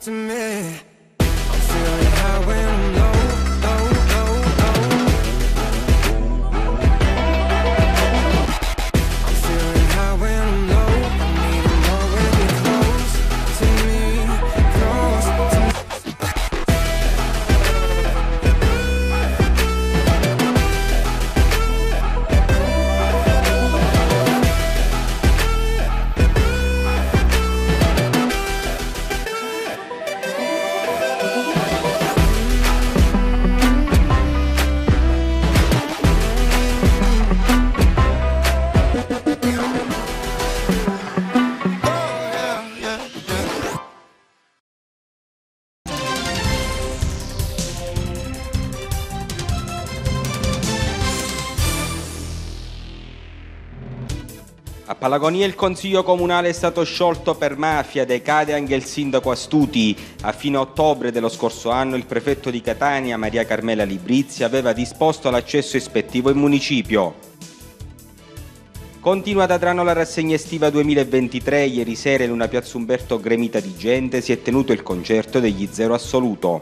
to me. I'm feeling high A Palagonia il consiglio comunale è stato sciolto per mafia, decade anche il sindaco Astuti. A fine ottobre dello scorso anno il prefetto di Catania, Maria Carmela Librizzi, aveva disposto l'accesso ispettivo in municipio. Continua ad Adrano la rassegna estiva 2023. Ieri sera in una piazza Umberto gremita di gente si è tenuto il concerto degli Zero Assoluto.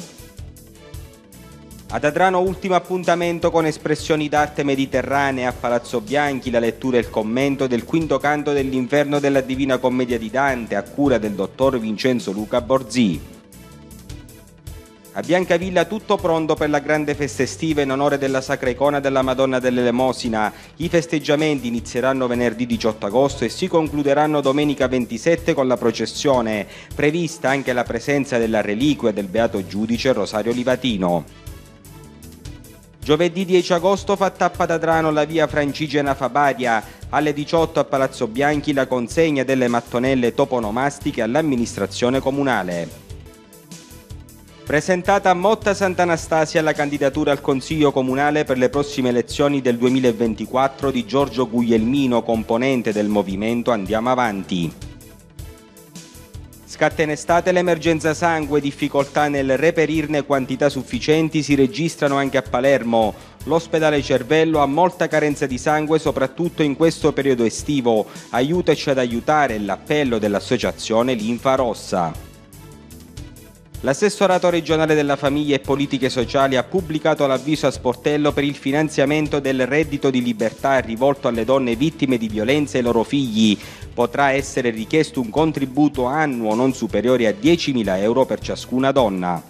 Ad Adrano ultimo appuntamento con espressioni d'arte mediterranea a Palazzo Bianchi, la lettura e il commento del quinto canto dell'inferno della Divina Commedia di Dante a cura del dottor Vincenzo Luca Borzì. A Biancavilla tutto pronto per la grande festa estiva in onore della Sacra Icona della Madonna dell'Elemosina. I festeggiamenti inizieranno venerdì 18 agosto e si concluderanno domenica 27 con la processione, prevista anche la presenza della reliquia del Beato Giudice Rosario Livatino. Giovedì 10 agosto fa tappa ad Adrano la via Francigena Fabaria. Alle 18 a Palazzo Bianchi la consegna delle mattonelle toponomastiche all'amministrazione comunale. Presentata a Motta Sant'Anastasia la candidatura al Consiglio Comunale per le prossime elezioni del 2024 di Giorgio Guglielmino, componente del movimento Andiamo Avanti. Scatta in estate l'emergenza sangue, difficoltà nel reperirne quantità sufficienti si registrano anche a Palermo. L'ospedale Cervello ha molta carenza di sangue soprattutto in questo periodo estivo. Aiutaci ad aiutare l'appello dell'associazione Linfa Rossa. L'assessorato regionale della famiglia e politiche sociali ha pubblicato l'avviso a sportello per il finanziamento del reddito di libertà rivolto alle donne vittime di violenza e ai loro figli. Potrà essere richiesto un contributo annuo non superiore a 10.000 euro per ciascuna donna.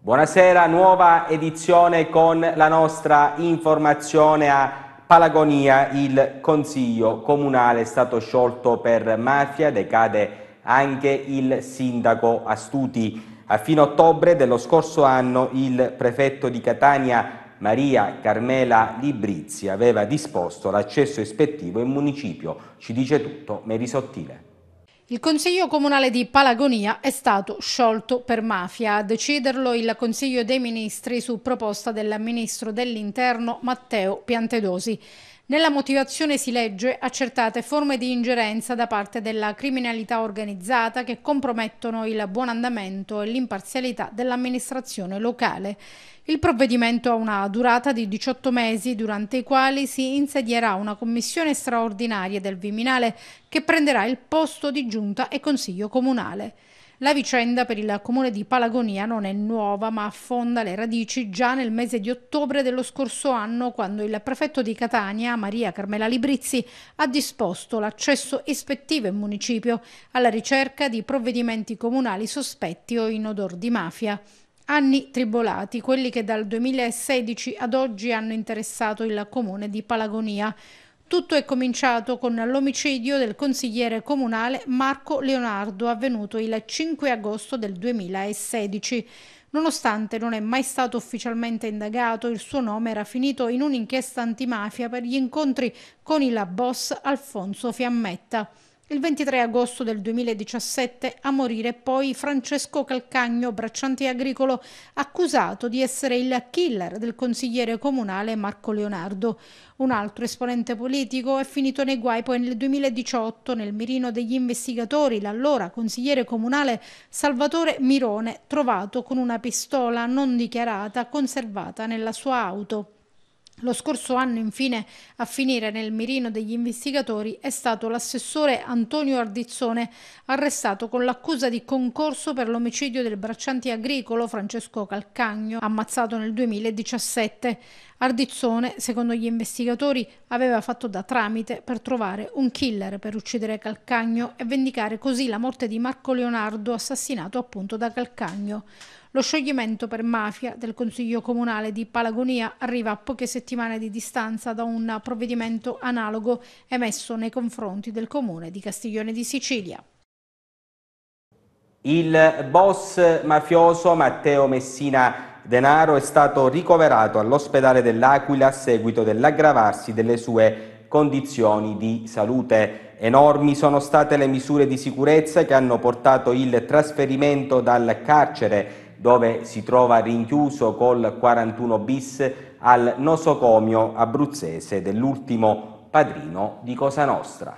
Buonasera, nuova edizione con la nostra informazione a Palagonia. Il Consiglio Comunale è stato sciolto per mafia, decade anche il sindaco Astuti. A fine ottobre dello scorso anno il prefetto di Catania Maria Carmela Librizzi aveva disposto l'accesso ispettivo in municipio. Ci dice tutto Meri Sottile. Il Consiglio Comunale di Palagonia è stato sciolto per mafia. A deciderlo il Consiglio dei Ministri su proposta del Ministro dell'Interno Matteo Piantedosi. Nella motivazione si legge accertate forme di ingerenza da parte della criminalità organizzata che compromettono il buon andamento e l'imparzialità dell'amministrazione locale. Il provvedimento ha una durata di 18 mesi, durante i quali si insedierà una commissione straordinaria del Viminale che prenderà il posto di giunta e consiglio comunale. La vicenda per il comune di Palagonia non è nuova, ma affonda le radici già nel mese di ottobre dello scorso anno, quando il prefetto di Catania, Maria Carmela Librizzi, ha disposto l'accesso ispettivo in municipio alla ricerca di provvedimenti comunali sospetti o in odor di mafia. Anni tribolati, quelli che dal 2016 ad oggi hanno interessato il comune di Palagonia. Tutto è cominciato con l'omicidio del consigliere comunale Marco Leonardo, avvenuto il 5 agosto del 2016. Nonostante non è mai stato ufficialmente indagato, il suo nome era finito in un'inchiesta antimafia per gli incontri con il boss Alfonso Fiammetta. Il 23 agosto del 2017 a morire poi Francesco Calcagno, bracciante agricolo, accusato di essere il killer del consigliere comunale Marco Leonardo. Un altro esponente politico è finito nei guai poi nel 2018 nel mirino degli investigatori l'allora consigliere comunale Salvatore Mirone, trovato con una pistola non dichiarata conservata nella sua auto. Lo scorso anno, infine, a finire nel mirino degli investigatori è stato l'assessore Antonio Ardizzone, arrestato con l'accusa di concorso per l'omicidio del bracciante agricolo Francesco Calcagno, ammazzato nel 2017. Ardizzone, secondo gli investigatori, aveva fatto da tramite per trovare un killer per uccidere Calcagno e vendicare così la morte di Marco Leonardo, assassinato appunto da Calcagno. Lo scioglimento per mafia del Consiglio Comunale di Palagonia arriva a poche settimane di distanza da un provvedimento analogo emesso nei confronti del comune di Castiglione di Sicilia. Il boss mafioso Matteo Messina Denaro è stato ricoverato all'ospedale dell'Aquila a seguito dell'aggravarsi delle sue condizioni di salute. Enormi sono state le misure di sicurezza che hanno portato il trasferimento dal carcere dove si trova rinchiuso col 41 bis al nosocomio abruzzese dell'ultimo padrino di Cosa Nostra.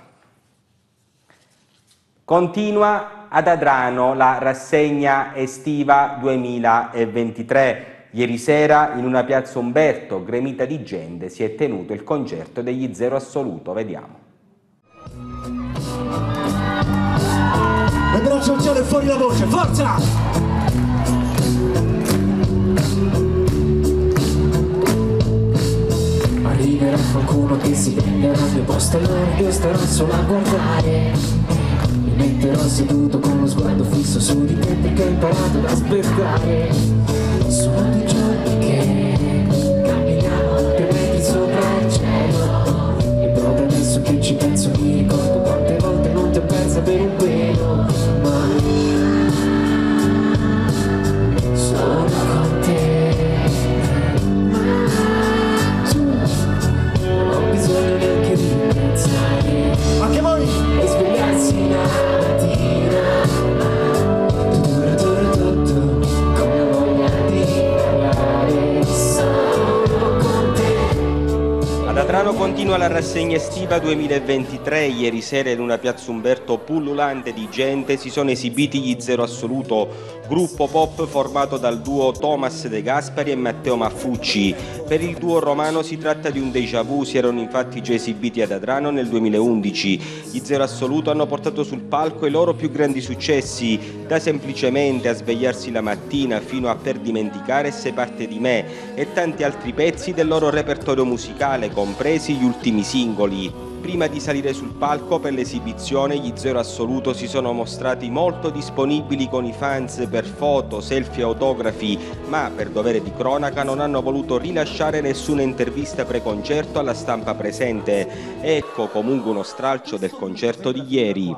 Continua ad Adrano la rassegna estiva 2023. Ieri sera in una piazza Umberto, gremita di gente, si è tenuto il concerto degli Zero Assoluto. Vediamo. Le braccia al cielo e fuori la voce, forza! Arriverà qualcuno che si prenderà il mio posto allora io starò solo a guardare. Mi metterò seduto con lo sguardo fisso su di te perché ho imparato ad aspettare rassegna estiva 2023. Ieri sera in una piazza Umberto pullulante di gente si sono esibiti gli Zero Assoluto, gruppo pop formato dal duo Thomas De Gaspari e Matteo Maffucci. Per il duo romano si tratta di un déjà vu, si erano infatti già esibiti ad Adrano nel 2011. Gli Zero Assoluto hanno portato sul palco i loro più grandi successi, da semplicemente a svegliarsi la mattina fino a per dimenticare se parte di me e tanti altri pezzi del loro repertorio musicale, compresi gli ultimi singoli. Prima di salire sul palco per l'esibizione, gli Zero Assoluto si sono mostrati molto disponibili con i fans per foto, selfie e autografi, ma per dovere di cronaca non hanno voluto rilasciare nessuna intervista preconcerto alla stampa presente. Ecco comunque uno stralcio del concerto di ieri.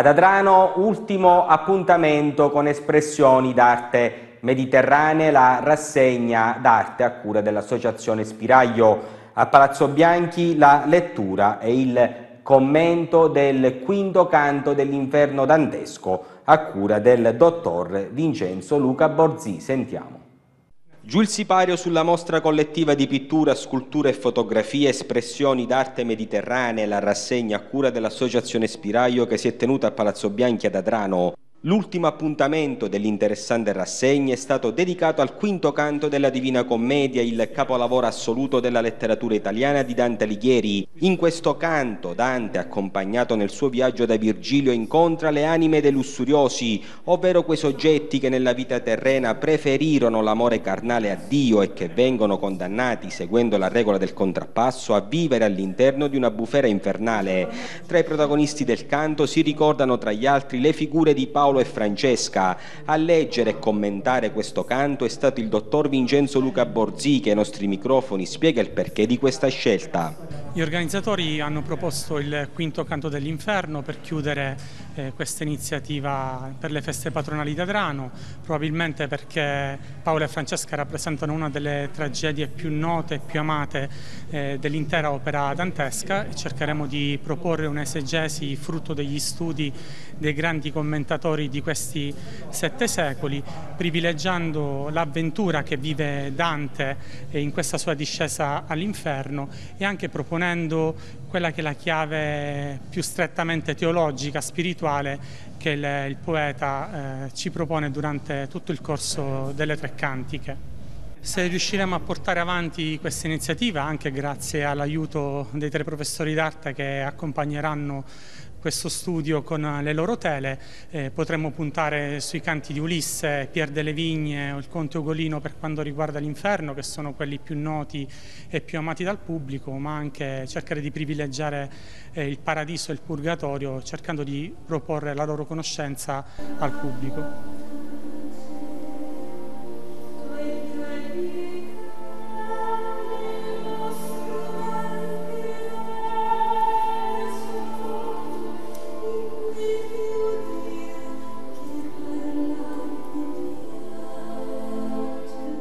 Ad Adrano, ultimo appuntamento con espressioni d'arte mediterranee, la rassegna d'arte a cura dell'Associazione Spiraglio. A Palazzo Bianchi la lettura e il commento del quinto canto dell'inferno dantesco a cura del dottor Vincenzo Luca Borzì. Sentiamo. Giù il sipario sulla mostra collettiva di pittura, scultura e fotografie, espressioni d'arte mediterranee, la rassegna a cura dell'Associazione Spiraglio che si è tenuta a Palazzo Bianchi ad Adrano. L'ultimo appuntamento dell'interessante rassegna è stato dedicato al quinto canto della Divina Commedia, il capolavoro assoluto della letteratura italiana di Dante Alighieri. In questo canto Dante, accompagnato nel suo viaggio da Virgilio, incontra le anime dei lussuriosi, ovvero quei soggetti che nella vita terrena preferirono l'amore carnale a Dio e che vengono condannati, seguendo la regola del contrappasso, a vivere all'interno di una bufera infernale. Tra i protagonisti del canto si ricordano tra gli altri le figure di Paolo e Francesca. A leggere e commentare questo canto è stato il dottor Vincenzo Luca Borzi che ai nostri microfoni spiega il perché di questa scelta. Gli organizzatori hanno proposto il quinto canto dell'inferno per chiudere eh, questa iniziativa per le feste patronali di Adrano, probabilmente perché Paolo e Francesca rappresentano una delle tragedie più note e più amate eh, dell'intera opera dantesca e cercheremo di proporre un'esegesi frutto degli studi dei grandi commentatori di questi sette secoli, privilegiando l'avventura che vive Dante in questa sua discesa all'inferno e anche proponendo quella che è la chiave più strettamente teologica, spirituale, che il, il poeta eh, ci propone durante tutto il corso delle tre cantiche. Se riusciremo a portare avanti questa iniziativa, anche grazie all'aiuto dei tre professori d'arte che accompagneranno questo studio con le loro tele, eh, potremmo puntare sui canti di Ulisse, Pier delle Vigne o il Conte Ugolino per quanto riguarda l'inferno, che sono quelli più noti e più amati dal pubblico, ma anche cercare di privilegiare eh, il paradiso e il purgatorio, cercando di proporre la loro conoscenza al pubblico.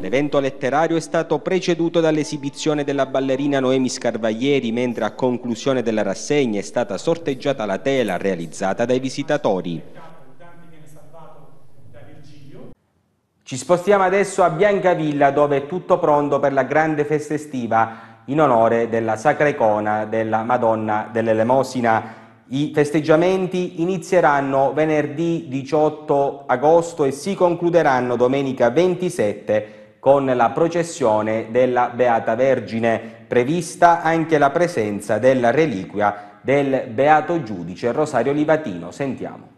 L'evento letterario è stato preceduto dall'esibizione della ballerina Noemi Scarvaglieri, mentre a conclusione della rassegna è stata sorteggiata la tela realizzata dai visitatori. Ci spostiamo adesso a Biancavilla dove è tutto pronto per la grande festa estiva in onore della Sacra Icona della Madonna dell'Elemosina. I festeggiamenti inizieranno venerdì 18 agosto e si concluderanno domenica 27 con la processione della Beata Vergine, prevista anche la presenza della reliquia del Beato Giudice Rosario Livatino. Sentiamo.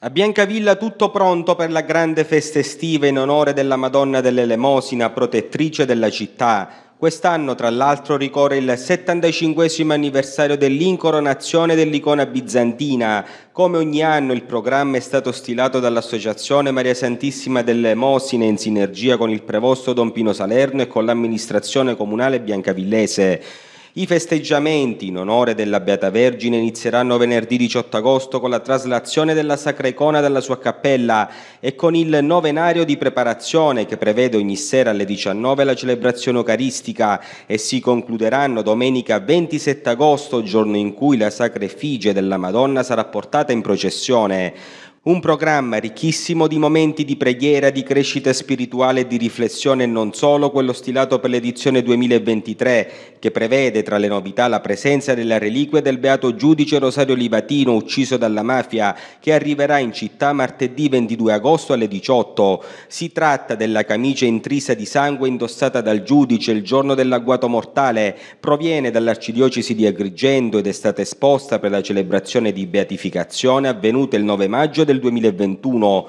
A Biancavilla tutto pronto per la grande festa estiva in onore della Madonna dell'Elemosina, protettrice della città. Quest'anno, tra l'altro, ricorre il 75 anniversario dell'incoronazione dell'icona bizantina. Come ogni anno il programma è stato stilato dall'Associazione Maria Santissima delle Mosine in sinergia con il prevosto Don Pino Salerno e con l'amministrazione comunale biancavillese. I festeggiamenti in onore della Beata Vergine inizieranno venerdì 18 agosto con la traslazione della Sacra Icona dalla sua cappella e con il novenario di preparazione che prevede ogni sera alle 19 la celebrazione eucaristica e si concluderanno domenica 27 agosto, giorno in cui la Sacra Effigie della Madonna sarà portata in processione. Un programma ricchissimo di momenti di preghiera, di crescita spirituale e di riflessione e non solo, quello stilato per l'edizione 2023, che prevede tra le novità la presenza della reliquia del beato giudice Rosario Livatino, ucciso dalla mafia, che arriverà in città martedì 22 agosto alle 18. Si tratta della camicia intrisa di sangue indossata dal giudice il giorno dell'agguato mortale, proviene dall'arcidiocesi di Agrigento ed è stata esposta per la celebrazione di beatificazione avvenuta il 9 maggio del del 2021.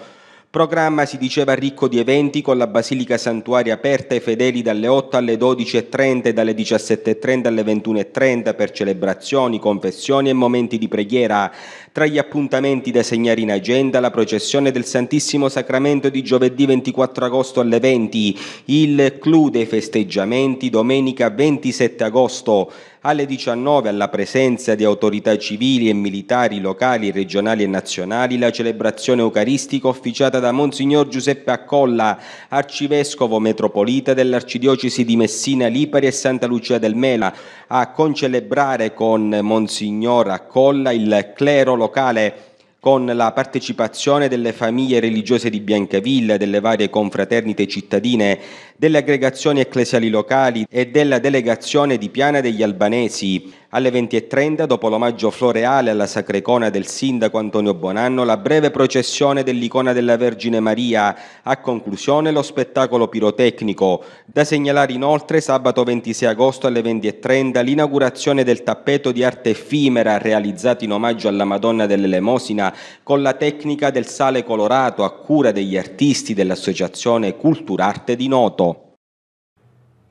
Programma si diceva ricco di eventi con la Basilica Santuaria aperta ai fedeli dalle 8 alle 12.30 e dalle 17.30 alle 21.30 per celebrazioni, confessioni e momenti di preghiera. Tra gli appuntamenti da segnare in agenda la processione del Santissimo Sacramento di giovedì 24 agosto alle 20, il clou dei festeggiamenti domenica 27 agosto, alle 19 alla presenza di autorità civili e militari locali, regionali e nazionali la celebrazione eucaristica officiata da Monsignor Giuseppe Accolla, arcivescovo metropolita dell'arcidiocesi di Messina, Lipari e Santa Lucia del Mela, a concelebrare con Monsignor Accolla il clero locale con la partecipazione delle famiglie religiose di Biancavilla, delle varie confraternite cittadine, delle aggregazioni ecclesiali locali e della delegazione di Piana degli Albanesi. Alle 20.30, dopo l'omaggio floreale alla sacra icona del sindaco Antonio Bonanno, la breve processione dell'icona della Vergine Maria. A conclusione lo spettacolo pirotecnico. Da segnalare inoltre sabato 26 agosto alle 20.30 l'inaugurazione del tappeto di arte effimera realizzato in omaggio alla Madonna dell'Elemosina con la tecnica del sale colorato a cura degli artisti dell'Associazione Culturarte di Noto.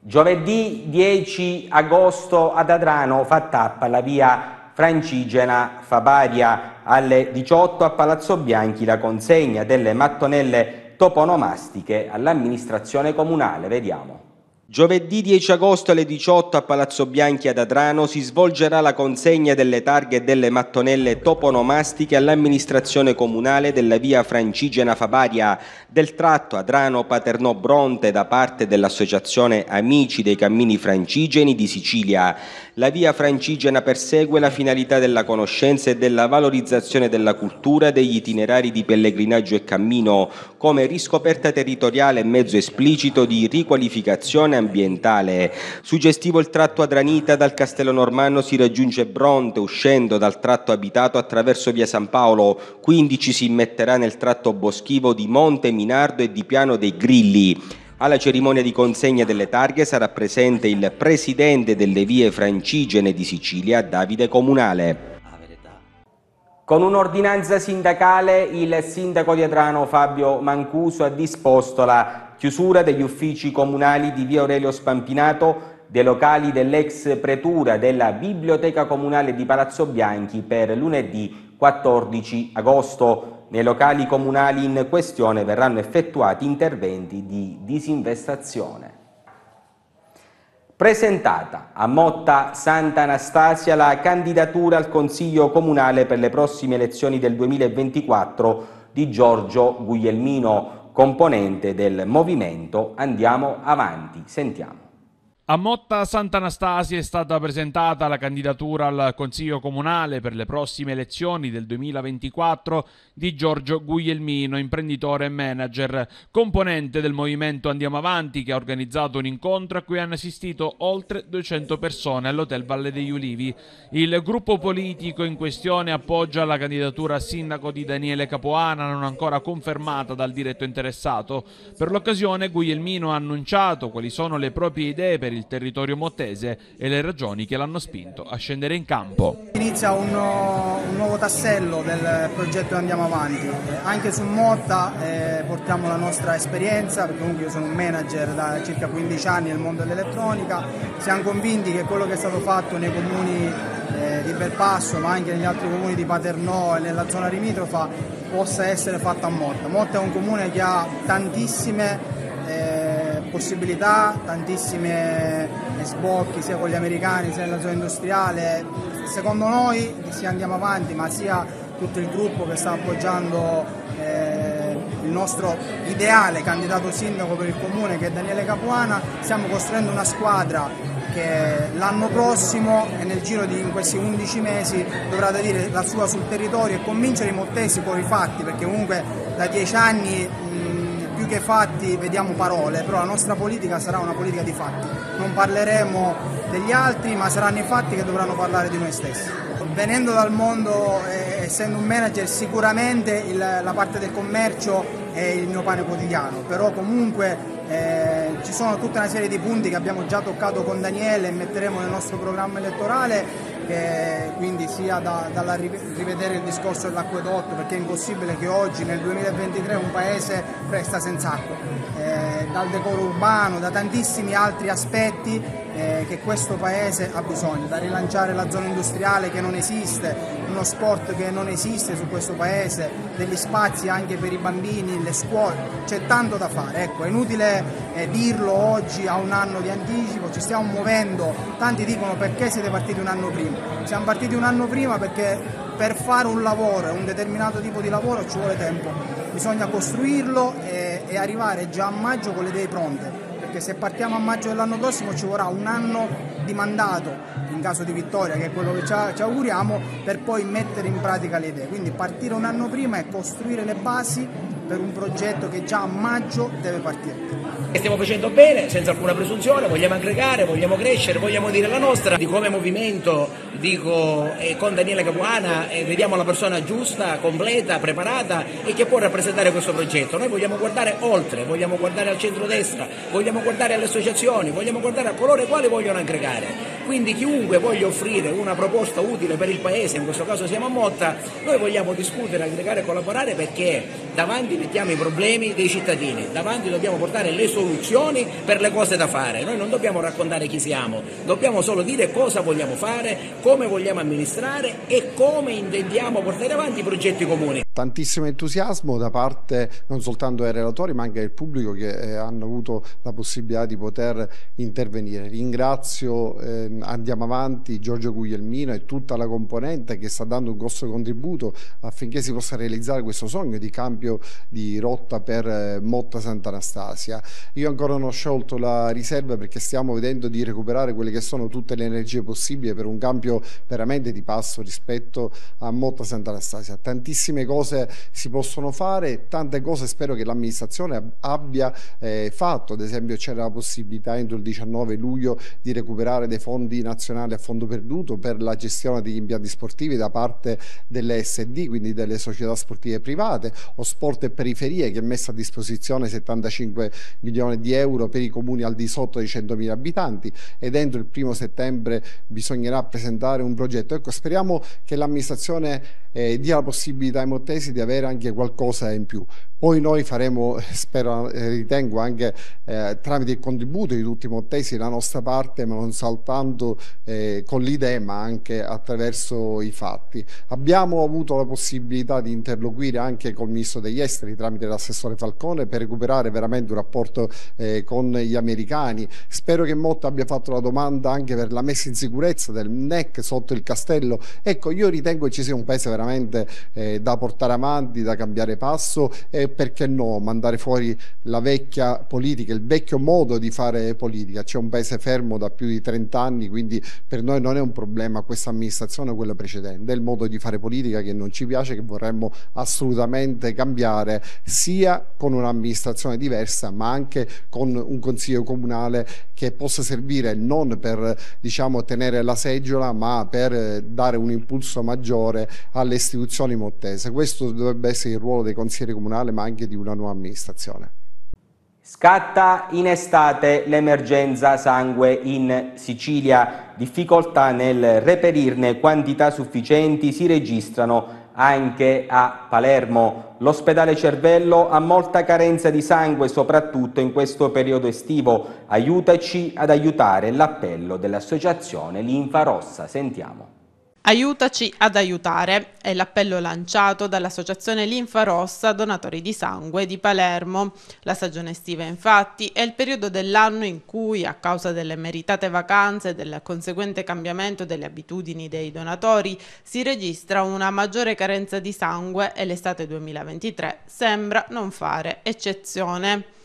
Giovedì 10 agosto ad Adrano fa tappa la via Francigena Fabaria alle 18 a Palazzo Bianchi la consegna delle mattonelle toponomastiche all'amministrazione comunale. Vediamo. Giovedì 10 agosto alle 18 a Palazzo Bianchi ad Adrano si svolgerà la consegna delle targhe e delle mattonelle toponomastiche all'amministrazione comunale della via Francigena Fabaria del tratto Adrano-Paternò-Bronte da parte dell'Associazione Amici dei Cammini Francigeni di Sicilia. La via francigena persegue la finalità della conoscenza e della valorizzazione della cultura degli itinerari di pellegrinaggio e cammino come riscoperta territoriale e mezzo esplicito di riqualificazione ambientale. Suggestivo il tratto Adranita dal Castello Normanno si raggiunge Bronte uscendo dal tratto abitato attraverso via San Paolo, quindi ci si immetterà nel tratto boschivo di Monte Minardo e di Piano dei Grilli. Alla cerimonia di consegna delle targhe sarà presente il presidente delle vie francigene di Sicilia, Davide Comunale. Con un'ordinanza sindacale il sindaco di Adrano Fabio Mancuso ha disposto la chiusura degli uffici comunali di via Aurelio Spampinato dei locali dell'ex pretura della Biblioteca Comunale di Palazzo Bianchi per lunedì 14 agosto. Nei locali comunali in questione verranno effettuati interventi di disinvestazione. Presentata a Motta Santa Anastasia la candidatura al Consiglio Comunale per le prossime elezioni del 2024 di Giorgio Guglielmino, componente del movimento Andiamo Avanti. Sentiamo. A Motta Sant'Anastasia è stata presentata la candidatura al Consiglio Comunale per le prossime elezioni del 2024 di Giorgio Guglielmino, imprenditore e manager, componente del movimento Andiamo Avanti che ha organizzato un incontro a cui hanno assistito oltre 200 persone all'Hotel Valle degli Ulivi. Il gruppo politico in questione appoggia la candidatura a sindaco di Daniele Capuana, non ancora confermata dal diretto interessato. Per l'occasione Guglielmino ha annunciato quali sono le proprie idee per il territorio mottese e le ragioni che l'hanno spinto a scendere in campo. Inizia un, un nuovo tassello del progetto Andiamo Avanti. Anche su Motta eh, portiamo la nostra esperienza, perché comunque io sono un manager da circa 15 anni nel mondo dell'elettronica. Siamo convinti che quello che è stato fatto nei comuni eh, di Belpasso, ma anche negli altri comuni di Paternò e nella zona limitrofa, possa essere fatto a Motta. Motta è un comune che ha tantissime possibilità, tantissime sbocchi sia con gli americani sia nella zona industriale. Secondo noi, sia andiamo avanti, ma sia tutto il gruppo che sta appoggiando eh, il nostro ideale candidato sindaco per il comune che è Daniele Capuana, stiamo costruendo una squadra che l'anno prossimo e nel giro di questi 11 mesi dovrà dire la sua sul territorio e convincere i mottesi con i fatti, perché comunque da 10 anni mh, più che fatti vediamo parole, però la nostra politica sarà una politica di fatti. Non parleremo degli altri, ma saranno i fatti che dovranno parlare di noi stessi. Venendo dal mondo, eh, essendo un manager, sicuramente il, la parte del commercio è il mio pane quotidiano, però comunque eh, ci sono tutta una serie di punti che abbiamo già toccato con Daniele e metteremo nel nostro programma elettorale che quindi sia da, dalla rivedere il discorso dell'acquedotto perché è impossibile che oggi nel 2023 un paese resta senza acqua, eh, dal decoro urbano, da tantissimi altri aspetti eh, che questo paese ha bisogno, da rilanciare la zona industriale che non esiste, uno sport che non esiste su questo paese, degli spazi anche per i bambini, le scuole, c'è tanto da fare, ecco, è inutile eh, dirlo oggi a un anno di anticipo, ci stiamo muovendo, tanti dicono perché siete partiti un anno prima, siamo partiti un anno prima perché per fare un lavoro, un determinato tipo di lavoro ci vuole tempo, bisogna costruirlo e, e arrivare già a maggio con le idee pronte perché se partiamo a maggio dell'anno prossimo ci vorrà un anno di mandato in caso di vittoria, che è quello che ci auguriamo, per poi mettere in pratica le idee. Quindi partire un anno prima e costruire le basi per un progetto che già a maggio deve partire. Stiamo facendo bene, senza alcuna presunzione, vogliamo aggregare, vogliamo crescere, vogliamo dire la nostra. Di come movimento, dico, eh, con Daniele Capuana eh, vediamo la persona giusta, completa, preparata e che può rappresentare questo progetto. Noi vogliamo guardare oltre, vogliamo guardare al centro-destra, vogliamo guardare alle associazioni, vogliamo guardare a coloro i quali vogliono aggregare. Quindi chiunque voglia offrire una proposta utile per il Paese, in questo caso siamo a Motta, noi vogliamo discutere, aggregare e collaborare perché davanti mettiamo i problemi dei cittadini, davanti dobbiamo portare le soluzioni per le cose da fare. Noi non dobbiamo raccontare chi siamo, dobbiamo solo dire cosa vogliamo fare, come vogliamo amministrare e come intendiamo portare avanti i progetti comuni. Tantissimo entusiasmo da parte non soltanto dei relatori ma anche del pubblico che eh, hanno avuto la possibilità di poter intervenire. Ringrazio eh, Andiamo Avanti, Giorgio Guglielmino e tutta la componente che sta dando un grosso contributo affinché si possa realizzare questo sogno di cambio di rotta per eh, Motta Sant'Anastasia. Io ancora non ho sciolto la riserva perché stiamo vedendo di recuperare quelle che sono tutte le energie possibili per un cambio veramente di passo rispetto a Motta Sant'Anastasia. Tantissime cose cose si possono fare, tante cose spero che l'amministrazione abbia eh, fatto, ad esempio c'era la possibilità entro il 19 luglio di recuperare dei fondi nazionali a fondo perduto per la gestione degli impianti sportivi da parte delle SD, quindi delle società sportive private, o Sport e Periferie che ha messo a disposizione 75 milioni di euro per i comuni al di sotto dei 100.000 abitanti ed entro il primo settembre bisognerà presentare un progetto. Ecco, speriamo che l'amministrazione eh, dia la possibilità ai mottesi di avere anche qualcosa in più. Poi noi faremo, spero, eh, ritengo anche eh, tramite il contributo di tutti i mottesi la nostra parte, ma non soltanto eh, con l'idea ma anche attraverso i fatti. Abbiamo avuto la possibilità di interloquire anche col Ministro degli Esteri tramite l'assessore Falcone per recuperare veramente un rapporto eh, con gli americani. Spero che Motta abbia fatto la domanda anche per la messa in sicurezza del NEC sotto il castello. Ecco, io ritengo che ci sia un paese veramente eh, da portare avanti, da cambiare passo e perché no mandare fuori la vecchia politica, il vecchio modo di fare politica. C'è un paese fermo da più di 30 anni, quindi per noi non è un problema questa amministrazione o quella precedente, è il modo di fare politica che non ci piace, che vorremmo assolutamente cambiare, sia con un'amministrazione diversa, ma anche con un consiglio comunale che possa servire non per diciamo, tenere la seggiola, ma per dare un impulso maggiore alle istituzioni mottese. Questo dovrebbe essere il ruolo dei consiglieri comunali, ma anche di una nuova amministrazione. Scatta in estate l'emergenza sangue in Sicilia. Difficoltà nel reperirne quantità sufficienti si registrano anche a Palermo. L'ospedale Cervello ha molta carenza di sangue, soprattutto in questo periodo estivo. Aiutaci ad aiutare l'appello dell'associazione Linfa Rossa. Sentiamo. Aiutaci ad aiutare è l'appello lanciato dall'Associazione Linfa Rossa Donatori di Sangue di Palermo. La stagione estiva infatti è il periodo dell'anno in cui a causa delle meritate vacanze e del conseguente cambiamento delle abitudini dei donatori si registra una maggiore carenza di sangue e l'estate 2023 sembra non fare eccezione.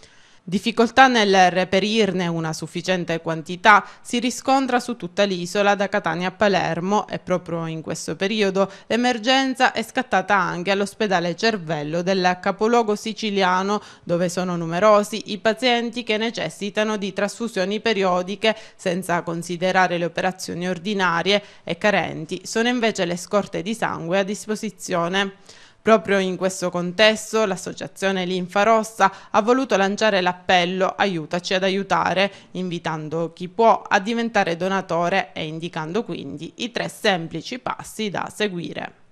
Difficoltà nel reperirne una sufficiente quantità si riscontra su tutta l'isola da Catania a Palermo e proprio in questo periodo l'emergenza è scattata anche all'ospedale Cervello del capoluogo siciliano dove sono numerosi i pazienti che necessitano di trasfusioni periodiche senza considerare le operazioni ordinarie e carenti sono invece le scorte di sangue a disposizione. Proprio in questo contesto l'associazione Linfa Rossa ha voluto lanciare l'appello Aiutaci ad aiutare, invitando chi può a diventare donatore e indicando quindi i tre semplici passi da seguire.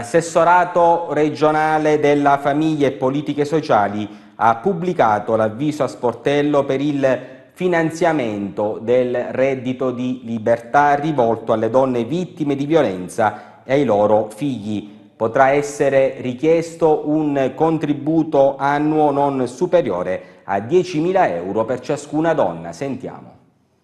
L'assessorato regionale della famiglia e politiche sociali ha pubblicato l'avviso a sportello per il finanziamento del reddito di libertà rivolto alle donne vittime di violenza e ai loro figli. Potrà essere richiesto un contributo annuo non superiore a 10.000 euro per ciascuna donna. Sentiamo.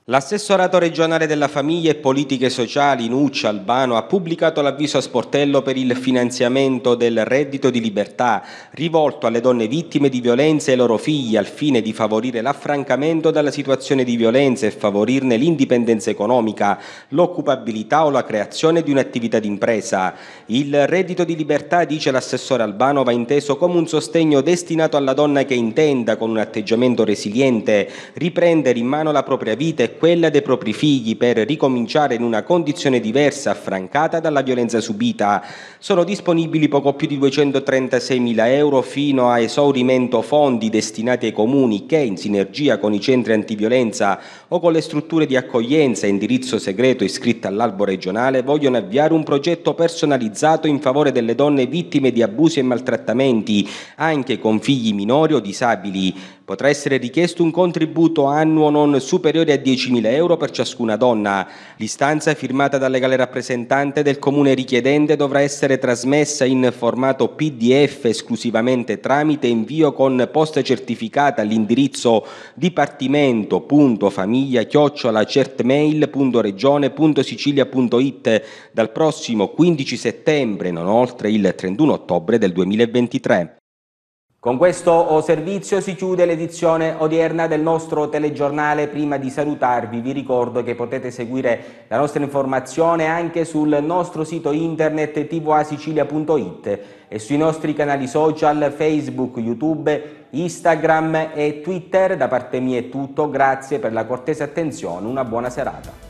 L'assessorato regionale della famiglia e politiche sociali Nuccia Albano ha pubblicato l'avviso a sportello per il finanziamento del reddito di libertà rivolto alle donne vittime di violenza e ai loro figli al fine di favorire l'affrancamento dalla situazione di violenza e favorirne l'indipendenza economica, l'occupabilità o la creazione di un'attività d'impresa. Il reddito di libertà, dice l'assessore Albano, va inteso come un sostegno destinato alla donna che intenda con un atteggiamento resiliente riprendere in mano la propria vita e quella dei propri figli per ricominciare in una condizione diversa, affrancata dalla violenza subita. Sono disponibili poco più di 236 mila euro fino a esaurimento fondi destinati ai comuni che, in sinergia con i centri antiviolenza o con le strutture di accoglienza e indirizzo segreto iscritte all'albo regionale, vogliono avviare un progetto personalizzato in favore delle donne vittime di abusi e maltrattamenti, anche con figli minori o disabili. Potrà essere richiesto un contributo annuo non superiore a 10.000 euro per ciascuna donna. L'istanza firmata dal legale rappresentante del comune richiedente dovrà essere trasmessa in formato PDF esclusivamente tramite invio con posta certificata all'indirizzo dipartimento.famiglia chiocciolacertmail.regione.sicilia.it dal prossimo 15 settembre, non oltre il 31 ottobre del 2023. Con questo servizio si chiude l'edizione odierna del nostro telegiornale. Prima di salutarvi vi ricordo che potete seguire la nostra informazione anche sul nostro sito internet tvasicilia.it e sui nostri canali social Facebook, YouTube, Instagram e Twitter. Da parte mia è tutto, grazie per la cortese attenzione, una buona serata.